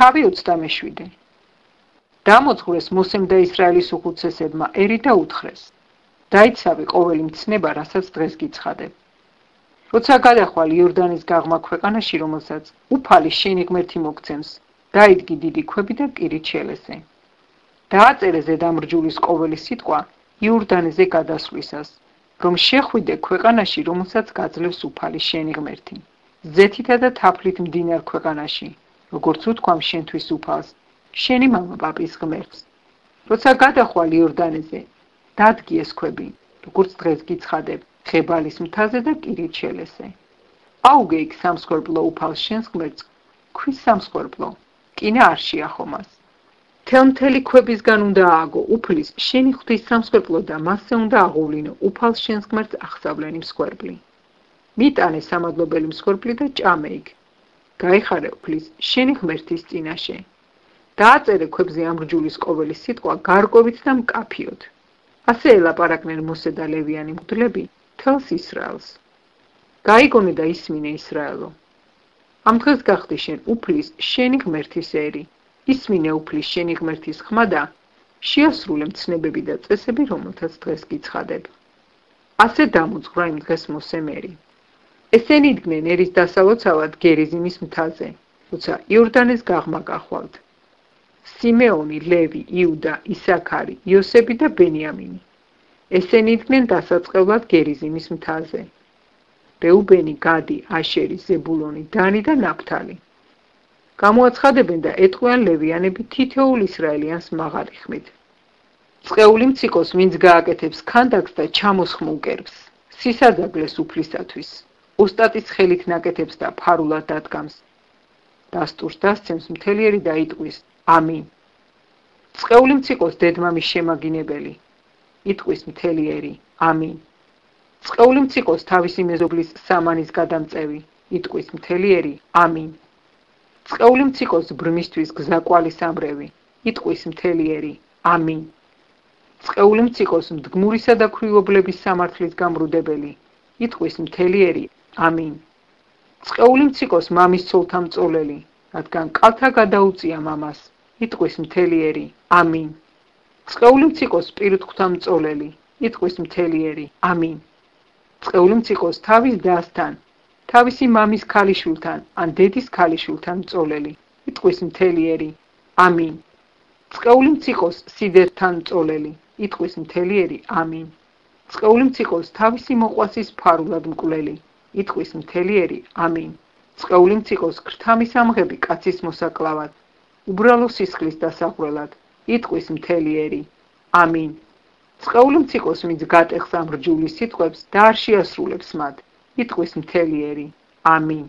თავი 27. დამოძღვრეს მოსემ და ისრაელის უხუცესებმა ერი და უთხრეს. დაიცავი ყოველი მცნება, რასაც დღეს გიცხადებ. როცა გადახვალ იორდანის გაღმა ქვეყანაში, რომელსაც უფალი შენი ღმერთი მოგცემს, დაიდგი დიდი ქვები და კირით შელესე. დააწერე ზედამრჯულის ყოველი სიტყვა იორდანეზე გადასვლისას, რომ შეხვიდე ქვეყანაში, რომელსაც გაძლევს უფალი შენი ღმერთი. ზეთითა და თაფლით მდინარ ქვეყანაში, როგორც უთქვამ შენთვის უფალს, შენი მამა პაპის ღმერთს. როცა გადახვალ იორდანეზე, დადგი ეს ქვები, როგორც დღეს გიცხადებ, ხებალის მთაზე და კირიჩელესე. აუგე იქ სამსხვერპლო უფალს შენს ღმერთს, ქვის სამსხვერპლო, კინა არ შეახო მას. თელმთელი ქვებისგან უნდა ააგო უფლის შენი ღვთის სამსხვერპლო და მასზე უნდა აღოვლინო უფალს შენს ღმერთს აღსავლენი მსხვერპლი. მიტანე სამადლობელი მსხვერპლი და ჭამე იქ, გაიხარე უფლის შენი ღმერთის წინაშე. დააწერე ქვებზე ამ რჯულის ყოველი სიტყვა გარკვევით და მკაფიოდ. ასე ელაპარაკნენ მოსე და ლევიანი მღვდლები თელს ისრაელს. გაიგონე და ისმინე ისრაელო. ამ დღეს გახდი შენ უფლის შენი ღმერთის ერი. ისმინე უფლის შენი ღმერთის ხმა და შეასრულე მცნებები და წესები, რომელთაც დღეს გიცხადებ. ასე დამოძღვრა იმ დღეს მოსე მერი. ესენი იდგნენ ერის დასალოცავად გერიზიმის მთაზე, თუმცა იორდანის გაღმა გახვალთ. სიმეონი, ლევი, იუდა, ისაქარი, იოსები და ბენიამინი. ესენი იდგნენ დასაწყებლად გერიზიმის მთაზე. რეუბენი, გადი, აშერი, ზებულონი, დანი და ნაფთალი. გამოაცხადებენ და ეტყვიან ლევიანები თითოეულ ისრაელიანს მაღალი ხმით. წყეული მციკოს ვინც გააკეთებს ქანდაკს და ჩამოსხმულ კერპს, სისაძაგლეს უფლისათვის. ოსტატის ხელით ნაკეთებს და ფარულად დადგამს. დასტურს დასცემს მთელიერი დაიტყვის. ამინ. წყეული მციკოს დედმამის შემაგინებელი. იტყვის მთელიერი. ამინ. წყეული მციკოს თავისი მეზობლის სამანის გადამწევი. იტყვის მთელიერი. ამინ. წყეული მციკოს ბრმისთვის გზაკვალი სამრევი. იტყვის მთელიერი. ამინ. წყეული მციკოს მდგმურისა და ქვილობლების სამართლის გამრუდებელი. იტყვის მთელიერი. ამინ. წყეული მციკოს მამის ცოლთა მწოლელი, რადგან კალთა გადაუწია მამას. იტყვის მთელიერი. ამინ. წყეული მციკოს პირთხთა მწოლელი, იტყვის მთელიერი. ამინ. წყეული მციკოს თავის დასთან, თავისი მამის ქალიშვილთან ან დედის ქალიშვილთან მწოლელი, იტყვის მთელიერი. ამინ. წყეული მციკოს სიდერთან მწოლელი, იტყვის მთელიერი. ამინ. წყეული მციკოს თავისი მოყვასის ფარულად მკვლელი, იტყვის მთელიერი ამინ. წყეული მციკოს ქრთამის ამღები კაცის მოსაკლავად. უბრალო სისხლის დასაყრელად. იტყვის მთელიერი ამინ. წყეული მციკოს ვინც გატეხს ამ რჯულის სიტყვებს და არ შეასრულებს მათ. იტყვის მთელიერი ამინ